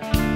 Bye.